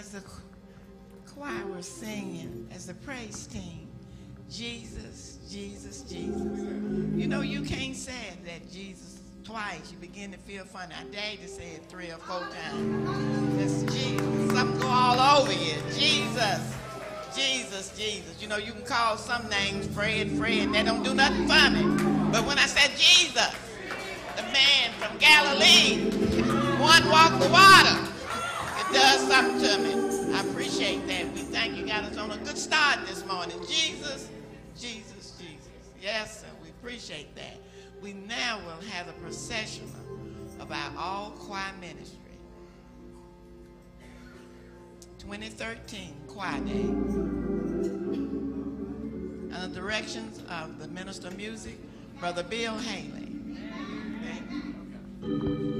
as the choir was singing, as the praise team, Jesus, Jesus, Jesus. You know, you can't say that Jesus twice. You begin to feel funny. I dare to say it three or four times. Jesus. Something go all over you. Jesus. Jesus, Jesus. You know, you can call some names Fred, Fred, they don't do nothing funny. But when I said Jesus, the man from Galilee, one walk the water, does something to me. I appreciate that. We thank you got us on a good start this morning. Jesus, Jesus, Jesus. Yes, sir. We appreciate that. We now will have a procession of our all choir ministry. 2013 Choir Day. Under the directions of the Minister of Music, Brother Bill Haley. Okay.